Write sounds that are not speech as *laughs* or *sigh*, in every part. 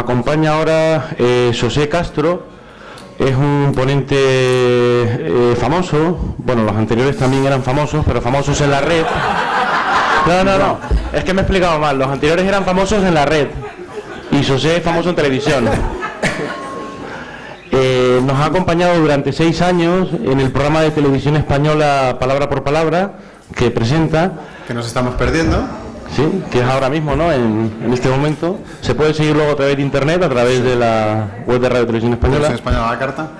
acompaña ahora eh, José Castro, es un ponente eh, famoso, bueno, los anteriores también eran famosos, pero famosos en la red. No, no, no, es que me he explicado mal, los anteriores eran famosos en la red y José es famoso en televisión. *laughs* Eh, nos ha acompañado durante seis años en el programa de televisión española Palabra por Palabra que presenta. Que nos estamos perdiendo. Sí, que es ahora mismo, ¿no? En, este momento. Se puede seguir luego a través de internet, a través de la web de Radio Televisión Española. Televisión Española la carta.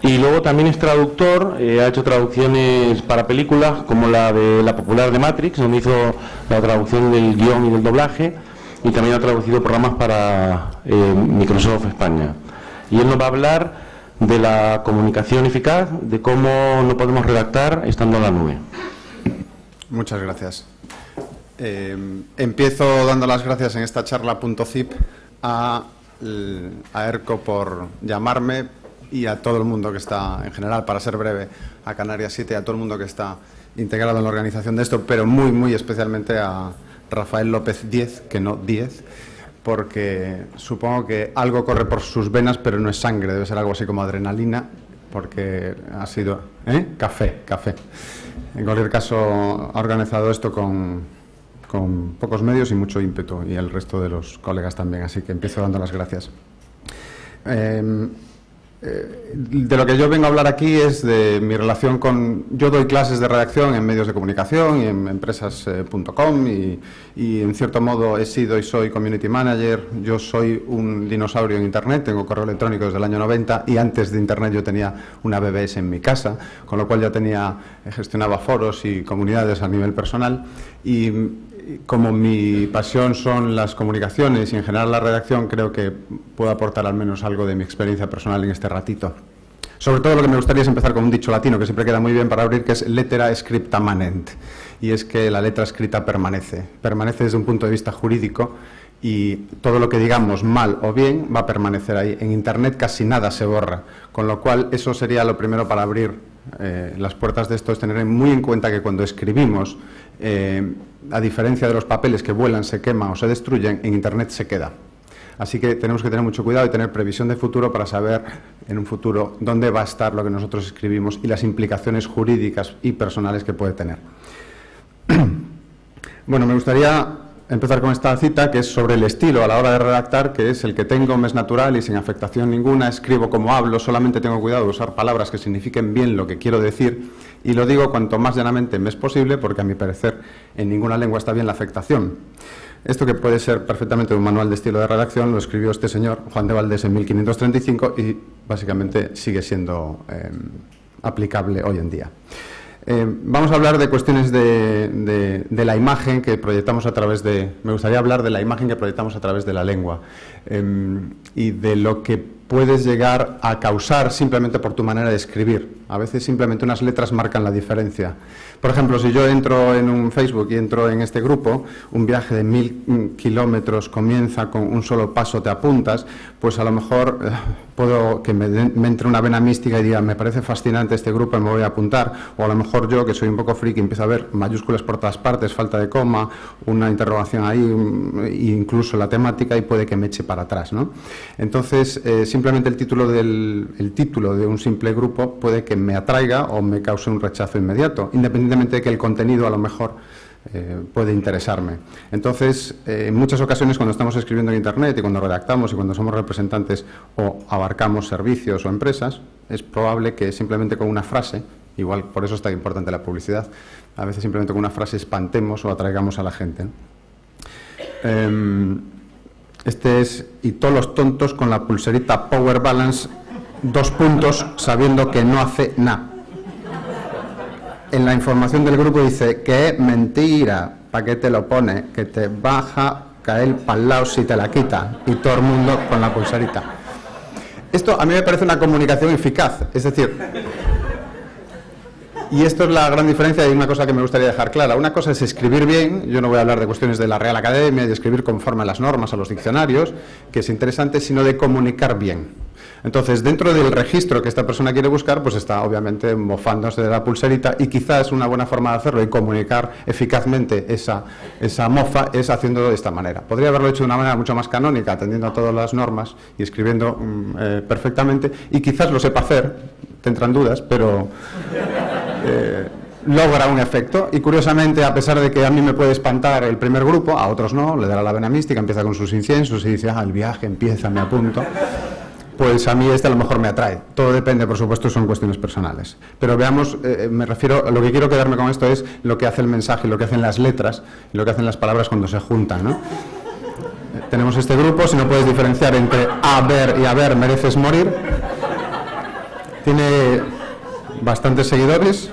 Y luego también es traductor, eh, ha hecho traducciones para películas como la de la popular de Matrix, donde hizo la traducción del guion y del doblaje, y también ha traducido programas para eh, Microsoft España. Y él nos va a hablar de la comunicación eficaz, de cómo no podemos redactar estando en la nube. Muchas gracias. Eh, empiezo dando las gracias en esta charla.zip a, a ERCO por llamarme y a todo el mundo que está, en general, para ser breve, a Canarias 7 y a todo el mundo que está integrado en la organización de esto, pero muy, muy especialmente a Rafael López 10, que no 10, porque supongo que algo corre por sus venas, pero no es sangre, debe ser algo así como adrenalina, porque ha sido... ¿eh? Café, café. En cualquier caso, ha organizado esto con con pocos medios y mucho ímpetu, y el resto de los colegas también, así que empiezo dando las gracias. Em, eh, de lo que yo vengo a hablar aquí es de mi relación con... Yo doy clases de redacción en medios de comunicación y en empresas.com y, y, en cierto modo he sido y soy community manager. Yo soy un dinosaurio en Internet, tengo correo electrónico desde el año 90 y antes de Internet yo tenía una BBS en mi casa, con lo cual ya tenía, gestionaba foros y comunidades a nivel personal y como mi pasión son las comunicaciones y en general la redacción, creo que puedo aportar al menos algo de mi experiencia personal en este ratito. Sobre todo lo que me gustaría es empezar con un dicho latino que siempre queda muy bien para abrir, que es lettera scripta manent. Y es que la letra escrita permanece. Permanece desde un punto de vista jurídico y todo lo que digamos mal o bien va a permanecer ahí. En Internet casi nada se borra, con lo cual eso sería lo primero para abrir eh, las puertas de esto, es tener muy en cuenta que cuando escribimos eh, a diferencia de los papeles que vuelan, se queman o se destruyen, en Internet se queda. Así que tenemos que tener mucho cuidado y tener previsión de futuro para saber en un futuro dónde va a estar lo que nosotros escribimos y las implicaciones jurídicas y personales que puede tener. *clears throat* bueno, me gustaría empezar con esta cita que es sobre el estilo a la hora de redactar, que es el que tengo, me es natural y sin afectación ninguna, escribo como hablo, solamente tengo cuidado de usar palabras que signifiquen bien lo que quiero decir y lo digo cuanto más llanamente me es posible porque a mi parecer en ninguna lengua está bien la afectación. Esto que puede ser perfectamente un manual de estilo de redacción lo escribió este señor, Juan de Valdés, en 1535 y básicamente sigue siendo eh, aplicable hoy en día. Eh, vamos a hablar de cuestiones de, la imagen que proyectamos a través de... Me gustaría hablar de la imagen que proyectamos a través de la lengua em, y de lo que puedes llegar a causar simplemente por tu manera de escribir. A veces simplemente unas letras marcan la diferencia. Por ejemplo, si yo entro en un Facebook y entro en este grupo, un viaje de mil kilómetros comienza con un solo paso te apuntas, pues a lo mejor eh, puedo que me, entre una vena mística y diga, me parece fascinante este grupo y me voy a apuntar. O a lo mejor yo, que soy un poco friki, empiezo a ver mayúsculas por todas partes, falta de coma, una interrogación ahí, incluso la temática y puede que me eche para atrás. ¿no? Entonces, eh, simplemente el título, del, el título de un simple grupo puede que me atraiga o me cause un rechazo inmediato, independientemente de que el contenido a lo mejor eh, puede interesarme. Entonces, eh, en muchas ocasiones cuando estamos escribiendo en Internet y cuando redactamos y cuando somos representantes o abarcamos servicios o empresas, es probable que simplemente con una frase, igual por eso está importante la publicidad, a veces simplemente con una frase espantemos o atraigamos a la gente. Em, este es, y todos los tontos con la pulserita Power Balance dos puntos sabiendo que no hace nada. En la información del grupo dice que es mentira, ¿para qué te lo pone? Que te baja, caer para el lado si te la quita y todo el mundo con la pulserita. Esto a mí me parece una comunicación eficaz, es decir, y esto es la gran diferencia y una cosa que me gustaría dejar clara. Una cosa es escribir bien, yo no voy a hablar de cuestiones de la Real Academia y de escribir conforme a las normas, a los diccionarios, que es interesante, sino de comunicar bien. Entonces, dentro del registro que esta persona quiere buscar, pues está obviamente mofándose de la pulserita y quizás una buena forma de hacerlo y comunicar eficazmente esa, esa mofa es haciéndolo de esta manera. Podría haberlo hecho de una manera mucho más canónica, atendiendo a todas las normas y escribiendo mm, eh, perfectamente, y quizás lo sepa hacer, te entran dudas, pero... Eh, logra un efecto y curiosamente, a pesar de que a mí me puede espantar el primer grupo, a otros no, le dará la vena mística, empieza con sus inciensos y dice, ah, el viaje empieza, me apunto, pues a mí este a lo mejor me atrae. Todo depende, por supuesto, son cuestiones personales. Pero veamos, eh, me refiero, lo que quiero quedarme con esto es lo que hace el mensaje, lo que hacen las letras, lo que hacen las palabras cuando se juntan, ¿no? Tenemos este grupo, si no puedes diferenciar entre a ver y a ver mereces morir. Tiene bastantes seguidores,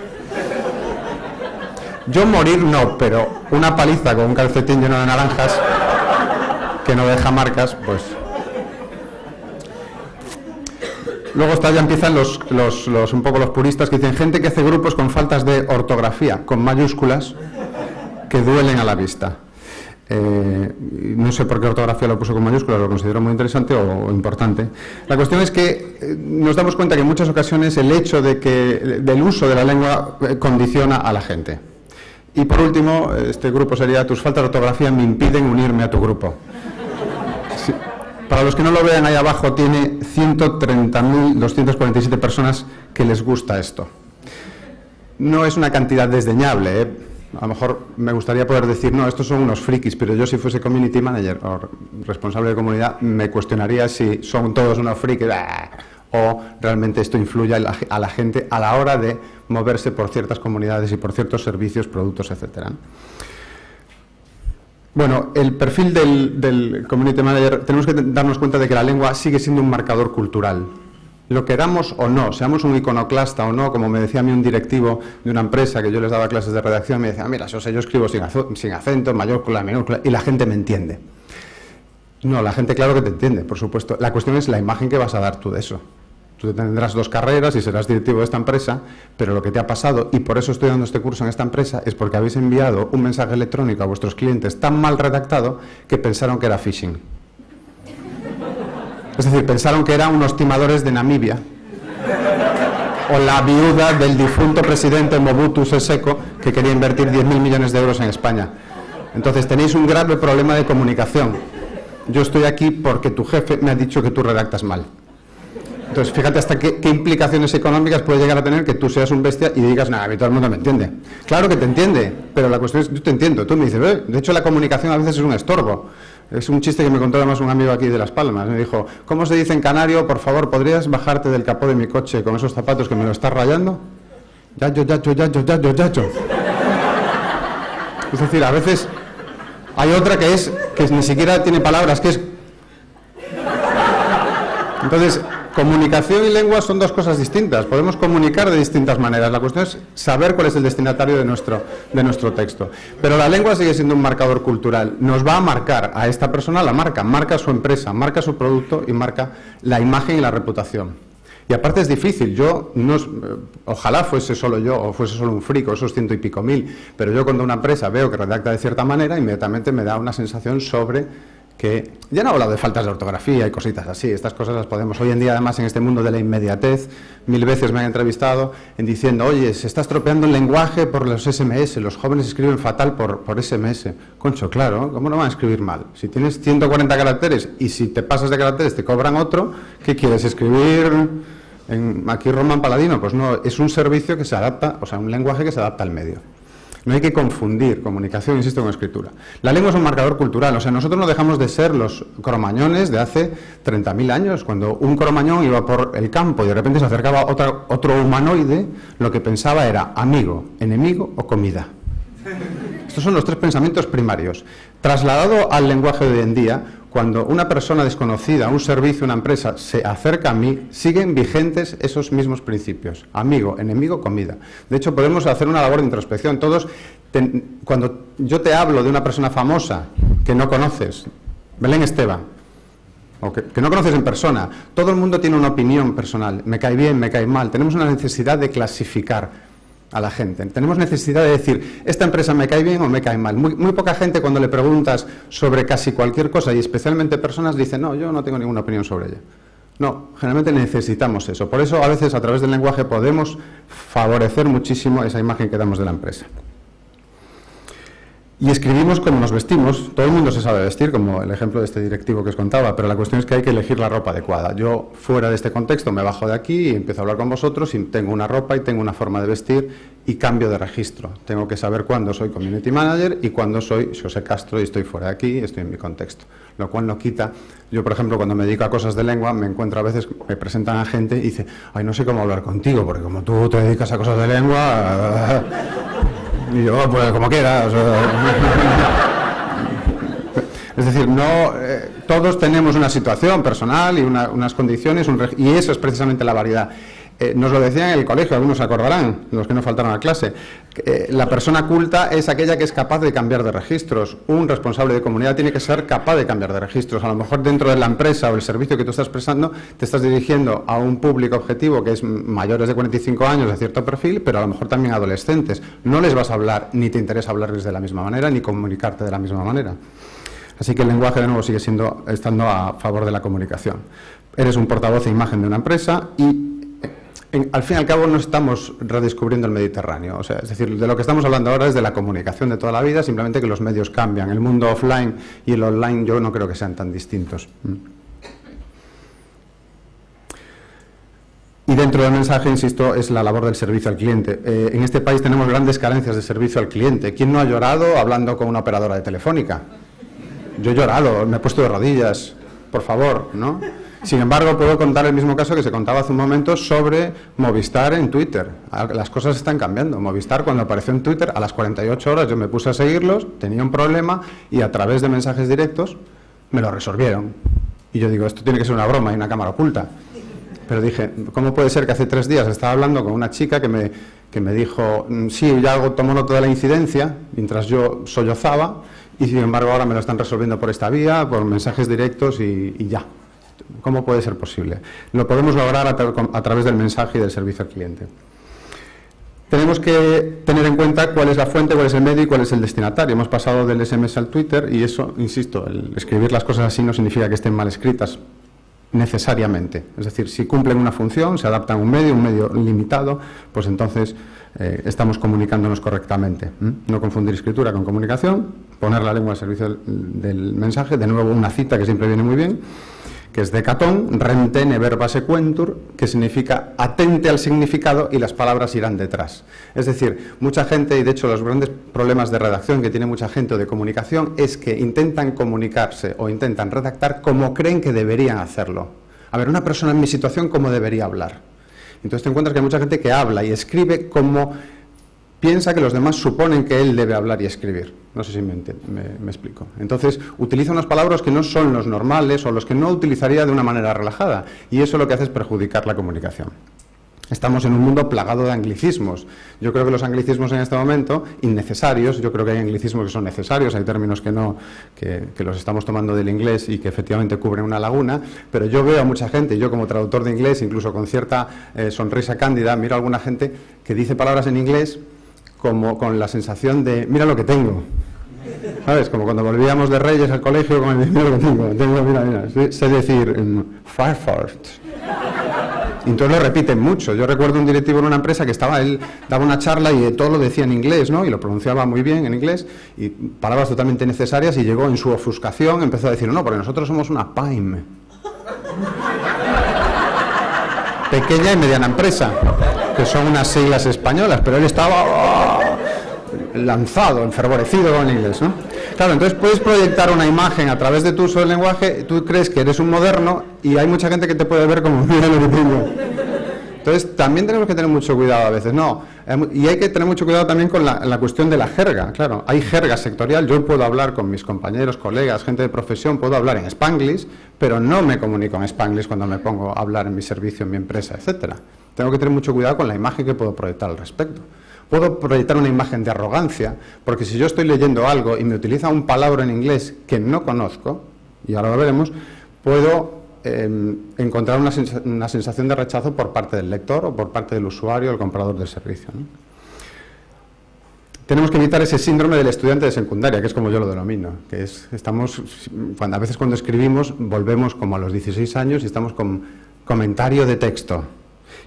yo morir no, pero una paliza con un calcetín lleno de naranjas que no deja marcas, pues. Luego está, ya empiezan los, un poco los puristas que dicen gente que hace grupos con faltas de ortografía, con mayúsculas, que duelen a la vista. Eh, no sé por qué ortografía lo puso con mayúsculas, lo considero muy interesante o, importante. La cuestión es que eh, nos damos cuenta que en muchas ocasiones el hecho de que del uso de la lengua eh, condiciona a la gente. Y por último, este grupo sería tus faltas de ortografía me impiden unirme a tu grupo. Para los que no lo vean ahí abajo, tiene 130.247 personas que les gusta esto. No es una cantidad desdeñable. ¿eh? A lo mejor me gustaría poder decir, no, estos son unos frikis, pero yo si fuese community manager o responsable de comunidad, me cuestionaría si son todos unos frikis o realmente esto influye a la, gente a la hora de moverse por ciertas comunidades y por ciertos servicios, productos, etcétera. Bueno, el perfil del, Community Manager, tenemos que darnos cuenta de que la lengua sigue siendo un marcador cultural. Lo queramos o no, seamos un iconoclasta o no, como me decía a mí un directivo de una empresa que yo les daba clases de redacción, me decía, mira, yo, sé, yo escribo sin, sin acento, mayúscula, minúscula, y la gente me entiende. No, la gente claro que te entiende, por supuesto. La cuestión es la imagen que vas a dar tú de eso. Tendrás dos carreras y serás directivo de esta empresa, pero lo que te ha pasado, y por eso estoy dando este curso en esta empresa, es porque habéis enviado un mensaje electrónico a vuestros clientes tan mal redactado que pensaron que era phishing. Es decir, pensaron que eran unos timadores de Namibia o la viuda del difunto presidente Mobutu Seseko que quería invertir 10.000 millones de euros en España. Entonces tenéis un grave problema de comunicación. Yo estoy aquí porque tu jefe me ha dicho que tú redactas mal. Entonces, fíjate hasta qué, implicaciones económicas puede llegar a tener que tú seas un bestia y digas, nada, a mí todo el mundo me entiende. Claro que te entiende, pero la cuestión es, yo te entiendo. Tú me dices, de hecho la comunicación a veces es un estorbo. Es un chiste que me contó además un amigo aquí de Las Palmas. Me dijo, ¿cómo se dice en canario? Por favor, ¿podrías bajarte del capó de mi coche con esos zapatos que me lo estás rayando? Yacho, yacho, yacho, yacho, yacho. Es decir, a veces hay otra que es, que ni siquiera tiene palabras, que es... Entonces, Comunicación y lengua son dos cosas distintas. Podemos comunicar de distintas maneras. La cuestión es saber cuál es el destinatario de nuestro, de nuestro texto. Pero la lengua sigue siendo un marcador cultural. Nos va a marcar a esta persona la marca, marca su empresa, marca su producto y marca la imagen y la reputación. Y aparte es difícil. Yo no, ojalá fuese solo yo o fuese solo un frico, esos ciento y pico mil. Pero yo cuando una empresa veo que redacta de cierta manera, inmediatamente me da una sensación sobre que ya no he hablado de faltas de ortografía y cositas así, estas cosas las podemos. Hoy en día, además, en este mundo de la inmediatez, mil veces me han entrevistado en diciendo, oye, se está estropeando el lenguaje por los SMS, los jóvenes escriben fatal por, por SMS. Concho, claro, ¿cómo no van a escribir mal? Si tienes 140 caracteres y si te pasas de caracteres te cobran otro, ¿qué quieres? ¿Escribir en, aquí Roman Paladino? Pues no, es un servicio que se adapta, o sea, un lenguaje que se adapta al medio. No hay que confundir comunicación, insisto, con escritura. La lengua es un marcador cultural, o sea, nosotros no dejamos de ser los cromañones de hace 30.000 años, cuando un cromañón iba por el campo y de repente se acercaba otro humanoide, lo que pensaba era amigo, enemigo o comida. Estos son los tres pensamientos primarios. Trasladado al lenguaje de hoy en día, cuando una persona desconocida, un servicio, una empresa se acerca a mí, siguen vigentes esos mismos principios. Amigo, enemigo, comida. De hecho, podemos hacer una labor de introspección. Todos, cuando yo te hablo de una persona famosa que no conoces, Belén Esteban, o que, que, no conoces en persona, todo el mundo tiene una opinión personal. Me cae bien, me cae mal. Tenemos una necesidad de clasificar a la gente. Tenemos necesidad de decir, esta empresa me cae bien o me cae mal. Muy, poca gente cuando le preguntas sobre casi cualquier cosa, y especialmente personas, dice, no, yo no tengo ninguna opinión sobre ella. No, generalmente necesitamos eso. Por eso a veces a través del lenguaje podemos favorecer muchísimo esa imagen que damos de la empresa. Y escribimos como nos vestimos. Todo el mundo se sabe vestir, como el ejemplo de este directivo que os contaba, pero la cuestión es que hay que elegir la ropa adecuada. Yo, fuera de este contexto, me bajo de aquí y empiezo a hablar con vosotros y tengo una ropa y tengo una forma de vestir y cambio de registro. Tengo que saber cuándo soy community manager y cuándo soy José Castro y estoy fuera de aquí, estoy en mi contexto. Lo cual no quita. Yo, por ejemplo, cuando me dedico a cosas de lengua, me encuentro a veces, me presentan a gente y dice, ay, no sé cómo hablar contigo, porque como tú te dedicas a cosas de lengua. *laughs* Y yo, pues como quieras. es decir, no, eh, todos tenemos una situación personal y unas condiciones, y eso es precisamente la variedad. Eh, nos lo decían en el colegio, algunos acordarán, los que no faltaron a clase. Eh, la persona culta es aquella que es capaz de cambiar de registros. Un responsable de comunidad tiene que ser capaz de cambiar de registros. A lo mejor dentro de la empresa o el servicio que tú estás prestando, te estás dirigiendo a un público objetivo que es mayores de 45 años de cierto perfil, pero a lo mejor también adolescentes. No les vas a hablar, ni te interesa hablarles de la misma manera, ni comunicarte de la misma manera. Así que el lenguaje de nuevo sigue siendo, estando a favor de la comunicación. Eres un portavoz e imagen de una empresa y al fin y al cabo no estamos redescubriendo el Mediterráneo. O sea, es decir, de lo que estamos hablando ahora es de la comunicación de toda la vida, simplemente que los medios cambian. El mundo offline y el online yo no creo que sean tan distintos. Mm. Y dentro del mensaje, insisto, es la labor del servicio al cliente. Eh, en este país tenemos grandes carencias de servicio al cliente. ¿Quién no ha llorado hablando con una operadora de telefónica? Yo he llorado, me he puesto de rodillas, por favor, ¿no? Sin embargo, puedo contar el mismo caso que se contaba hace un momento sobre Movistar en Twitter. Las cosas están cambiando. Movistar, cuando apareció en Twitter, a las 48 horas yo me puse a seguirlos, tenía un problema y a través de mensajes directos me lo resolvieron. Y yo digo, esto tiene que ser una broma y una cámara oculta. Pero dije, ¿cómo puede ser que hace tres días estaba hablando con una chica que me, que me dijo, mm, sí, ya tomó nota de la incidencia, mientras yo sollozaba, y sin embargo ahora me lo están resolviendo por esta vía, por mensajes directos y ya. ¿Cómo puede ser posible? Lo podemos lograr a, través del mensaje y del servicio al cliente. Tenemos que tener en cuenta cuál es la fuente, cuál es el medio y cuál es el destinatario. Hemos pasado del SMS al Twitter y eso, insisto, escribir las cosas así no significa que estén mal escritas necesariamente. Es decir, si cumplen una función, se adaptan a un medio, un medio limitado, pues entonces eh, estamos comunicándonos correctamente. No confundir escritura con comunicación, poner la lengua al servicio del mensaje, de nuevo una cita que siempre viene muy bien que es de Catón, rentene verba sequentur, que significa atente al significado y las palabras irán detrás. Es decir, mucha gente, y de hecho los grandes problemas de redacción que tiene mucha gente o de comunicación, es que intentan comunicarse o intentan redactar como creen que deberían hacerlo. A ver, una persona en mi situación, ¿cómo debería hablar? Entonces te encuentras que hay mucha gente que habla y escribe como piensa que los demás suponen que él debe hablar y escribir. No sé si me, explico. Entonces, utiliza unas palabras que no son los normales o los que no utilizaría de una manera relajada. Y eso lo que hace es perjudicar la comunicación. Estamos en un mundo plagado de anglicismos. Yo creo que los anglicismos en este momento, innecesarios, yo creo que hay anglicismos que son necesarios, hay términos que no, que, los estamos tomando del inglés y que efectivamente cubren una laguna, pero yo veo a mucha gente, yo como traductor de inglés, incluso con cierta eh, sonrisa cándida, miro a alguna gente que dice palabras en inglés como con la sensación de, mira lo que tengo. ¿Sabes? Como cuando volvíamos de Reyes al colegio con el, mira lo que tengo, tengo mira, mira. Sé decir, Firefox. Y entonces lo repiten mucho. Yo recuerdo un directivo en una empresa que estaba, él daba una charla y todo lo decía en inglés, ¿no? Y lo pronunciaba muy bien en inglés y palabras totalmente necesarias y llegó en su ofuscación, empezó a decir, no, porque nosotros somos una PAIM. *laughs* Pequeña y mediana empresa que son unas siglas españolas, pero él estaba oh, lanzado, enfervorecido con el inglés. ¿no? Claro, entonces puedes proyectar una imagen a través de tu uso del lenguaje, tú crees que eres un moderno y hay mucha gente que te puede ver como, mira lo que tengo. Entonces, también tenemos que tener mucho cuidado a veces, no. Y hay que tener mucho cuidado también con la, cuestión de la jerga, claro. Hay jerga sectorial, yo puedo hablar con mis compañeros, colegas, gente de profesión, puedo hablar en Spanglish, pero no me comunico en Spanglish cuando me pongo a hablar en mi servicio, en mi empresa, etcétera. Tengo que tener mucho cuidado con la imagen que puedo proyectar al respecto. Puedo proyectar una imagen de arrogancia, porque si yo estoy leyendo algo y me utiliza un palabra en inglés que no conozco, y ahora lo veremos, puedo em, encontrar una, sensación de rechazo por parte del lector o por parte del usuario o el comprador del servicio. Tenemos que evitar ese síndrome del estudiante de secundaria, que es como yo lo denomino, que es, estamos, a veces cuando escribimos volvemos como a los 16 años y estamos con comentario de texto.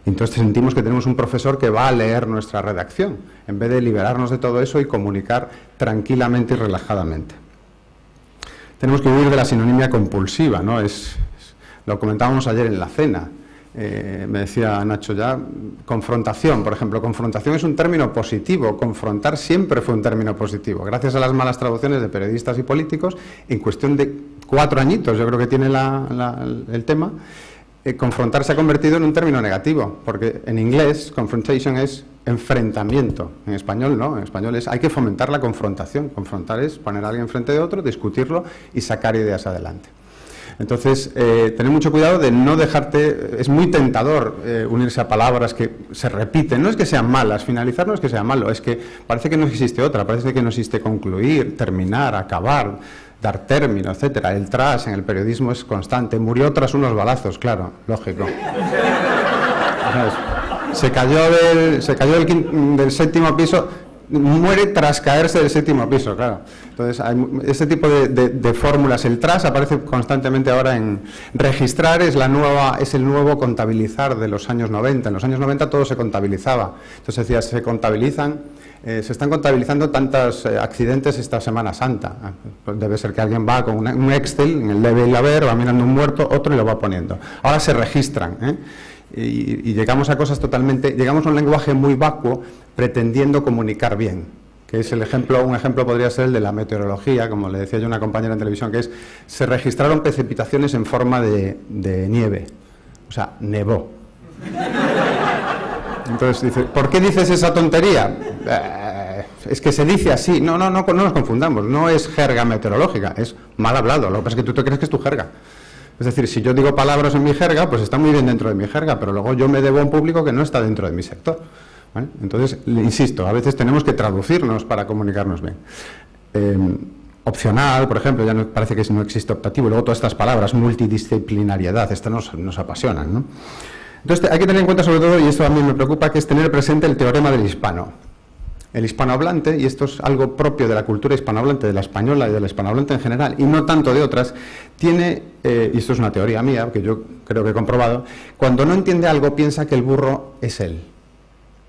Entonces sentimos que tenemos un profesor que va a leer nuestra redacción, en vez de liberarnos de todo eso y comunicar tranquilamente y relajadamente. Tenemos que huir de la sinonimia compulsiva, ¿no? Es, lo comentábamos ayer en la cena. Eh, me decía Nacho ya, confrontación, por ejemplo, confrontación es un término positivo, confrontar siempre fue un término positivo. Gracias a las malas traducciones de periodistas y políticos, en cuestión de cuatro añitos, yo creo que tiene el tema, eh, confrontar se ha convertido en un término negativo, porque en inglés confrontation es enfrentamiento, en español no, en español es hay que fomentar la confrontación, confrontar es poner a alguien frente de otro, discutirlo y sacar ideas adelante. Entonces, eh, tener mucho cuidado de no dejarte, es muy tentador eh, unirse a palabras que se repiten, no es que sean malas, finalizar no es que sea malo, es que parece que no existe otra, parece que no existe concluir, terminar, acabar, dar término, etcétera. El tras en el periodismo es constante, murió tras unos balazos, claro, lógico. Se cayó del, del séptimo piso, muere tras caerse del séptimo piso, claro. Entonces, hay ese tipo de, fórmulas, el tras aparece constantemente ahora en registrar, es, la nueva, es el nuevo contabilizar de los años 90. En los años 90 todo se contabilizaba. Entonces decía, se contabilizan, eh, se están contabilizando tantos eh, accidentes esta Semana Santa. Debe ser que alguien va con un Excel, en el debe y haber, va mirando un muerto, otro y lo va poniendo. Ahora se registran. ¿eh? y, llegamos a cosas totalmente, llegamos a un lenguaje muy vacuo pretendiendo comunicar bien, que es el ejemplo, un ejemplo podría ser el de la meteorología, como le decía yo a una compañera en televisión, que es, se registraron precipitaciones en forma de, nieve, o sea, nevó. Entonces dice, ¿por qué dices esa tontería? Eh, es que se dice así. No, no, no, no nos confundamos. No es jerga meteorológica, es mal hablado. Lo que pasa es que tú te crees que es tu jerga. Es decir, si yo digo palabras en mi jerga, pues está muy bien dentro de mi jerga, pero luego yo me debo a un público que no está dentro de mi sector. Entonces, insisto, a veces tenemos que traducirnos para comunicarnos bien. Em, opcional, por ejemplo, ya no, parece que no existe optativo, luego todas estas palabras, multidisciplinariedad, estas nos, nos apasionan. ¿no? Entonces, hay que tener en cuenta sobre todo, y esto a mí me preocupa, que es tener presente el teorema del hispano el hispanohablante, y esto es algo propio de la cultura hispanohablante, de la española y de la hispanohablante en general, y no tanto de otras, tiene, eh, y esto es una teoría mía, que yo creo que he comprobado, cuando no entiende algo piensa que el burro es él.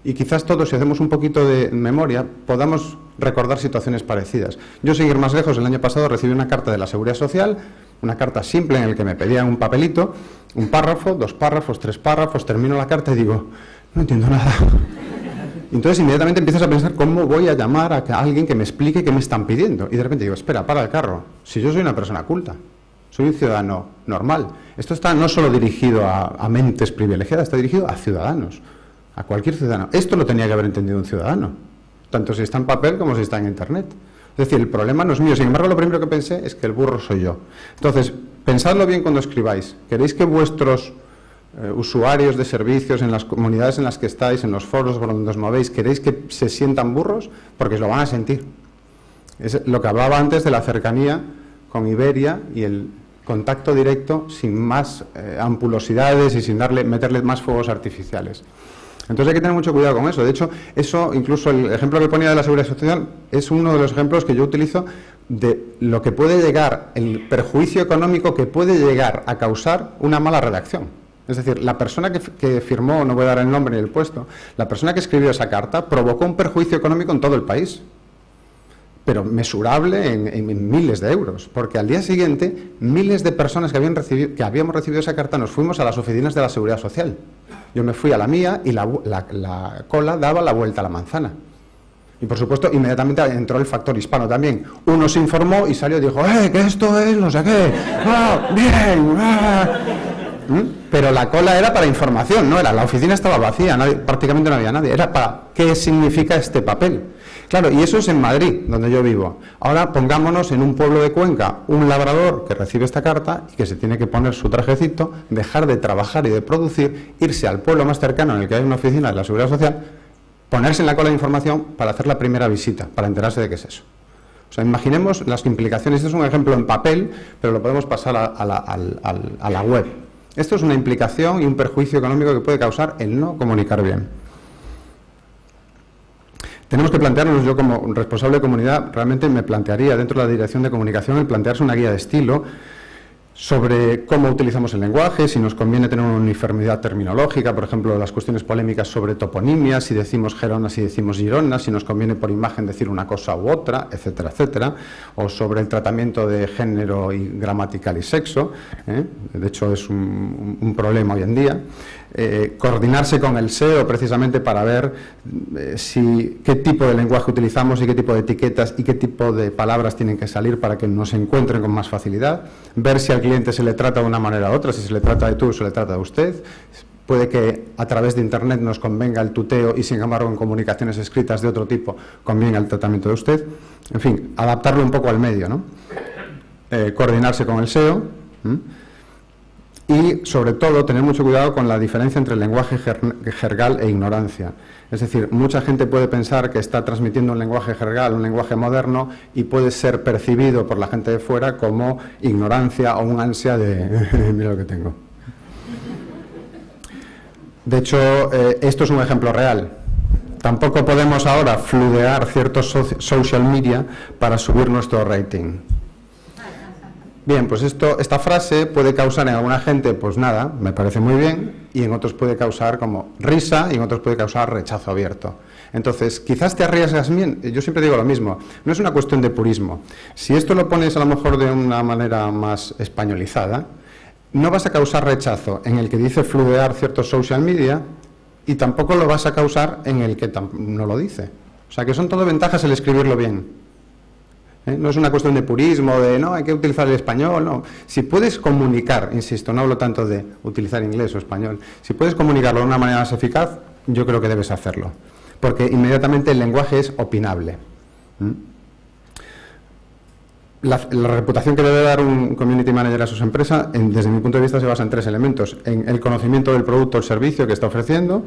Y quizás todos, si hacemos un poquito de memoria, podamos recordar situaciones parecidas. Yo, sin ir más lejos, el año pasado recibí una carta de la Seguridad Social, una carta simple en la que me pedían un papelito, un párrafo, dos párrafos, tres párrafos, termino la carta y digo, no entiendo nada. Entonces inmediatamente empiezas a pensar cómo voy a llamar a alguien que me explique qué me están pidiendo. Y de repente digo, espera, para el carro. Si yo soy una persona culta, soy un ciudadano normal. Esto está no solo dirigido a, mentes privilegiadas, está dirigido a ciudadanos, a cualquier ciudadano. Esto lo tenía que haber entendido un ciudadano, tanto si está en papel como si está en Internet. Es decir, el problema no es mío. Sin embargo, lo primero que pensé es que el burro soy yo. Entonces, pensadlo bien cuando escribáis. ¿Queréis que vuestros eh, usuarios de servicios en las comunidades en las que estáis, en los foros por donde os movéis, ¿queréis que se sientan burros? Porque os lo van a sentir. Es lo que hablaba antes de la cercanía con Iberia y el contacto directo sin más eh, ampulosidades y sin darle, meterle más fuegos artificiales. Entonces hay que tener mucho cuidado con eso. De hecho, eso, incluso el ejemplo que ponía de la seguridad social, es uno de los ejemplos que yo utilizo de lo que puede llegar, el perjuicio económico que puede llegar a causar una mala redacción. Es decir, la persona que, firmó, no voy a dar el nombre ni el puesto, la persona que escribió esa carta provocó un perjuicio económico en todo el país, pero mesurable en, miles de euros, porque al día siguiente miles de personas que, habían recibido, que habíamos recibido esa carta nos fuimos a las oficinas de la Seguridad Social. Yo me fui a la mía y la, cola daba la vuelta a la manzana. Y por supuesto, inmediatamente entró el factor hispano también. Uno se informó y salió y dijo, ¡eh, que esto es no sé qué! ¡Ah, bien! Ah". ¿Mm? Pero la cola era para información, no era. La oficina estaba vacía, prácticamente no había nadie. Era para qué significa este papel. Claro, y eso es en Madrid, donde yo vivo. Ahora pongámonos en un pueblo de Cuenca, un labrador que recibe esta carta y que se tiene que poner su trajecito, dejar de trabajar y de producir, irse al pueblo más cercano en el que hay una oficina de la Seguridad Social, ponerse en la cola de información para hacer la primera visita, para enterarse de qué es eso. O sea, imaginemos las implicaciones. Este es un ejemplo en papel, pero lo podemos pasar a la web. Esto es una implicación y un perjuicio económico que puede causar el no comunicar bien. Tenemos que plantearnos, yo como responsable de comunidad, realmente me plantearía dentro de la dirección de comunicación el plantearse una guía de estilo sobre cómo utilizamos el lenguaje, si nos conviene tener una uniformidad terminológica, por ejemplo, las cuestiones polémicas sobre toponimia, si decimos Gerona, si decimos Girona, si nos conviene por imagen decir una cosa u otra, etcétera, etcétera, o sobre el tratamiento de género y gramatical y sexo, ¿eh? de hecho es un problema hoy en día. Eh, coordinarse con el SEO precisamente para ver eh, si, qué tipo de lenguaje utilizamos y qué tipo de etiquetas y qué tipo de palabras tienen que salir para que nos encuentren con más facilidad, ver si al cliente se le trata de una manera u otra, si se le trata de tú o se le trata de usted. Puede que a través de Internet nos convenga el tuteo y sin embargo en comunicaciones escritas de otro tipo convenga el tratamiento de usted. En fin, adaptarlo un poco al medio, ¿no? Eh, coordinarse con el SEO y, sobre todo, tener mucho cuidado con la diferencia entre lenguaje jergal e ignorancia. Es decir, mucha gente puede pensar que está transmitiendo un lenguaje jergal, un lenguaje moderno, y puede ser percibido por la gente de fuera como ignorancia o un ansia de *laughs* mira lo que tengo. De hecho, eh, esto es un ejemplo real. Tampoco podemos ahora fludear ciertos social media para subir nuestro rating. Bien, pues esto, esta frase puede causar en alguna gente, pues nada, me parece muy bien, y en otros puede causar como risa y en otros puede causar rechazo abierto. Entonces, quizás te arriesgas bien, yo siempre digo lo mismo, no es una cuestión de purismo. Si esto lo pones a lo mejor de una manera más españolizada, no vas a causar rechazo en el que dice fludear ciertos social media y tampoco lo vas a causar en el que no lo dice. O sea que son todo ventajas el escribirlo bien. ¿Eh? No es una cuestión de purismo, de no, hay que utilizar el español, no. Si puedes comunicar, insisto, no hablo tanto de utilizar inglés o español, si puedes comunicarlo de una manera más eficaz, yo creo que debes hacerlo. Porque inmediatamente el lenguaje es opinable. La, reputación que debe dar un community manager a sus empresas, desde mi punto de vista, se basa en tres elementos. En el conocimiento del producto o servicio que está ofreciendo,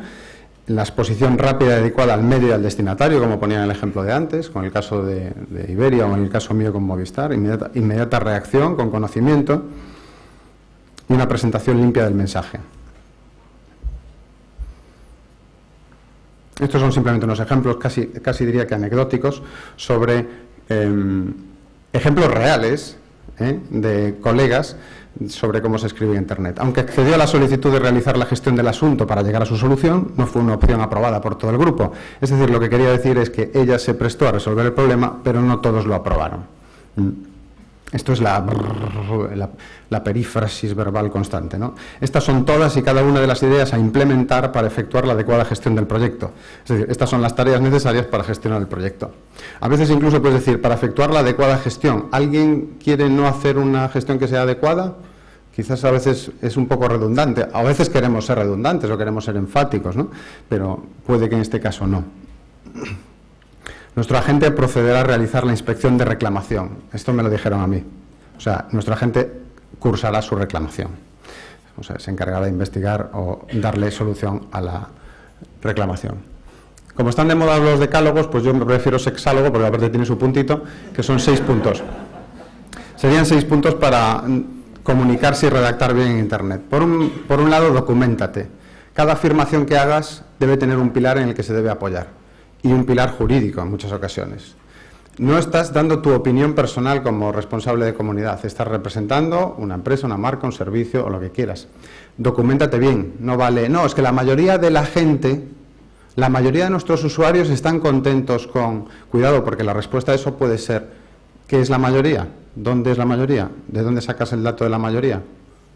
la exposición rápida y adecuada al medio y al destinatario, como ponía en el ejemplo de antes, con el caso de, Iberia o en el caso mío con Movistar, inmediata, reacción con conocimiento y una presentación limpia del mensaje. Estos son simplemente unos ejemplos, casi, casi diría que anecdóticos, sobre em, ejemplos reales ¿eh? de colegas sobre cómo se escribe Internet. Aunque accedió a la solicitud de realizar la gestión del asunto para llegar a su solución, no fue una opción aprobada por todo el grupo. Es decir, lo que quería decir es que ella se prestó a resolver el problema, pero no todos lo aprobaron. Esto es la, la, perífrasis verbal constante. ¿no? Estas son todas y cada una de las ideas a implementar para efectuar la adecuada gestión del proyecto. Es decir, estas son las tareas necesarias para gestionar el proyecto. A veces incluso puedes decir, para efectuar la adecuada gestión, ¿alguien quiere no hacer una gestión que sea adecuada? Quizás a veces es un poco redundante. A veces queremos ser redundantes o queremos ser enfáticos, ¿no? pero puede que en este caso no. Nuestro agente procederá a realizar la inspección de reclamación. Esto me lo dijeron a mí. O sea, nuestro agente cursará su reclamación. O sea, se encargará de investigar o darle solución a la reclamación. Como están de moda los decálogos, pues yo me prefiero sexálogo, porque aparte tiene su puntito, que son seis puntos. Serían seis puntos para comunicarse y redactar bien en Internet. Por un, por un lado, documentate. Cada afirmación que hagas debe tener un pilar en el que se debe apoyar y un pilar jurídico en muchas ocasiones. No estás dando tu opinión personal como responsable de comunidad, estás representando una empresa, una marca, un servicio o lo que quieras. Documentate bien, no vale, no, es que la mayoría de la gente, la mayoría de nuestros usuarios están contentos con, cuidado, porque la respuesta a eso puede ser, ¿qué es la mayoría? ¿Dónde es la mayoría? ¿De dónde sacas el dato de la mayoría?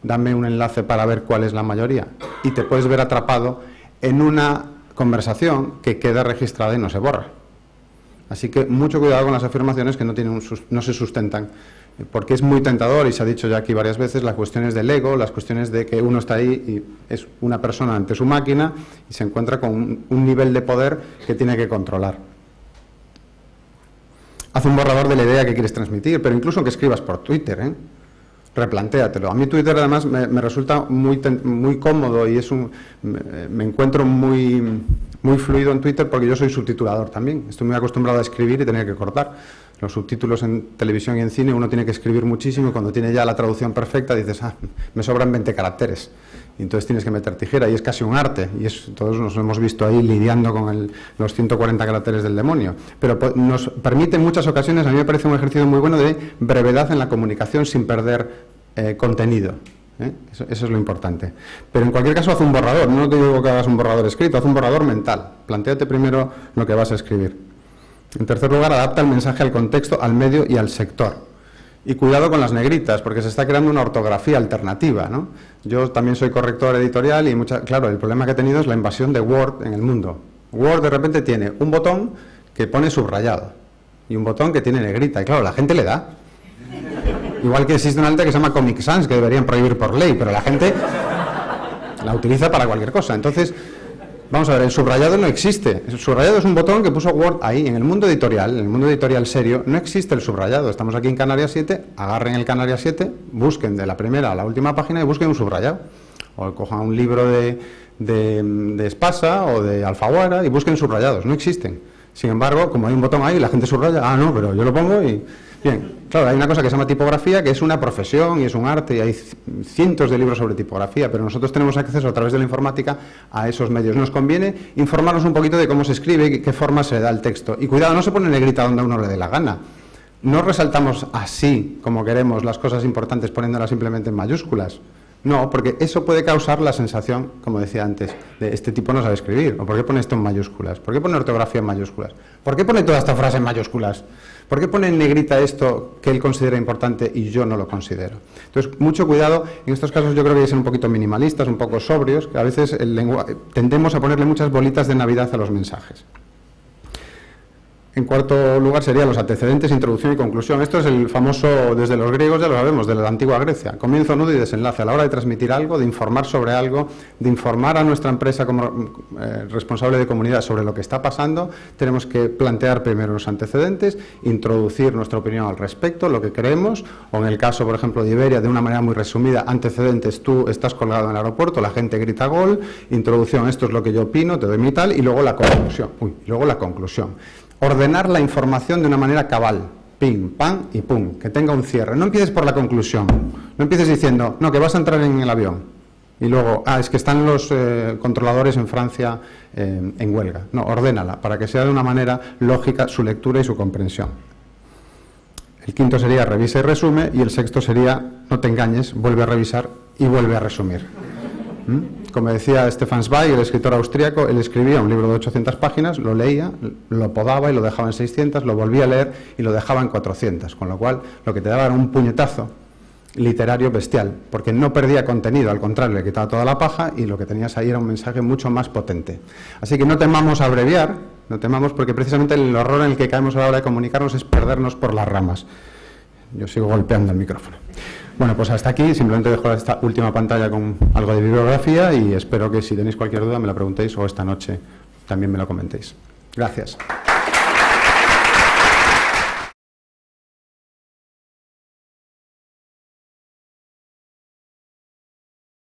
Dame un enlace para ver cuál es la mayoría. Y te puedes ver atrapado en una conversación que queda registrada y no se borra. Así que mucho cuidado con las afirmaciones que no, tienen no se sustentan, porque es muy tentador, y se ha dicho ya aquí varias veces, las cuestiones del ego, las cuestiones de que uno está ahí y es una persona ante su máquina y se encuentra con un, un nivel de poder que tiene que controlar. Haz un borrador de la idea que quieres transmitir, pero incluso que escribas por Twitter, ¿eh? Replantéatelo. A mí Twitter además me, resulta muy, muy cómodo y es un, me, encuentro muy, muy fluido en Twitter porque yo soy subtitulador también. Estoy muy acostumbrado a escribir y tener que cortar. Los subtítulos en televisión y en cine uno tiene que escribir muchísimo y cuando tiene ya la traducción perfecta dices, ah, me sobran 20 caracteres. Y entonces tienes que meter tijera y es casi un arte. Y es, todos nos hemos visto ahí lidiando con los 140 caracteres del demonio. Pero nos permite en muchas ocasiones, a mí me parece un ejercicio muy bueno de brevedad en la comunicación sin perder eh, contenido. ¿eh? Eso, es lo importante. Pero en cualquier caso, haz un borrador. No te digo que hagas un borrador escrito, haz un borrador mental. Plantéate primero lo que vas a escribir. En tercer lugar, adapta el mensaje al contexto, al medio y al sector. Y cuidado con las negritas, porque se está creando una ortografía alternativa. ¿no? Yo también soy corrector editorial y, mucha, claro, el problema que he tenido es la invasión de Word en el mundo. Word de repente tiene un botón que pone subrayado y un botón que tiene negrita. Y claro, la gente le da. Igual que existe una alta que se llama Comic Sans, que deberían prohibir por ley, pero la gente la utiliza para cualquier cosa. Entonces, vamos a ver, el subrayado no existe. El subrayado es un botón que puso Word ahí. En el mundo editorial, en el mundo editorial serio, no existe el subrayado. Estamos aquí en Canarias 7, agarren el Canarias 7, busquen de la primera a la última página y busquen un subrayado. O cojan un libro de, de, de Espasa o de Alfaguara y busquen subrayados. No existen. Sin embargo, como hay un botón ahí, la gente subraya, ah, no, pero yo lo pongo y... Bien, claro, hay una cosa que se llama tipografía, que es una profesión y es un arte, y hay cientos de libros sobre tipografía, pero nosotros tenemos acceso a través de la informática a esos medios. Nos conviene informarnos un poquito de cómo se escribe y qué forma se da el texto. Y cuidado, no se pone negrita donde a uno le dé la gana. No resaltamos así, como queremos, las cosas importantes poniéndolas simplemente en mayúsculas. No, porque eso puede causar la sensación, como decía antes, de este tipo no sabe escribir. ¿O por qué pone esto en mayúsculas? ¿Por qué pone ortografía en mayúsculas? ¿Por qué pone toda esta frase en mayúsculas? ¿Por qué pone en negrita esto que él considera importante y yo no lo considero? Entonces, mucho cuidado. En estos casos yo creo que hay que ser un poquito minimalistas, un poco sobrios, que a veces tendemos a ponerle muchas bolitas de Navidad a los mensajes. En cuarto lugar serían los antecedentes, introducción y conclusión. Esto es el famoso, desde los griegos ya lo sabemos, de la antigua Grecia. Comienzo, nudo y desenlace. A la hora de transmitir algo, de informar sobre algo, de informar a nuestra empresa como eh, responsable de comunidad sobre lo que está pasando, tenemos que plantear primero los antecedentes, introducir nuestra opinión al respecto, lo que creemos, o en el caso, por ejemplo, de Iberia, de una manera muy resumida, antecedentes, tú estás colgado en el aeropuerto, la gente grita gol, introducción, esto es lo que yo opino, te doy mi tal, y luego la conclusión. Uy, y luego la conclusión ordenar la información de una manera cabal. Pim, pam y pum, que tenga un cierre. No empieces por la conclusión. No empieces diciendo, no, que vas a entrar en el avión. Y luego, ah, es que están los eh, controladores en Francia eh, en huelga. No, ordénala, para que sea de una manera lógica su lectura y su comprensión. El quinto sería revisa y resume. Y el sexto sería, no te engañes, vuelve a revisar y vuelve a resumir. ¿Mm? Como decía Stefan Zweig, el escritor austríaco, él escribía un libro de 800 páginas, lo leía, lo podaba y lo dejaba en 600, lo volvía a leer y lo dejaba en 400, con lo cual lo que te daba era un puñetazo literario bestial, porque no perdía contenido, al contrario, le quitaba toda la paja y lo que tenías ahí era un mensaje mucho más potente. Así que no temamos abreviar, no temamos porque precisamente el horror en el que caemos a la hora de comunicarnos es perdernos por las ramas. Yo sigo golpeando el micrófono. Bueno, pues hasta aquí. Simplemente dejo esta última pantalla con algo de bibliografía y espero que si tenéis cualquier duda me la preguntéis o esta noche también me lo comentéis. Gracias.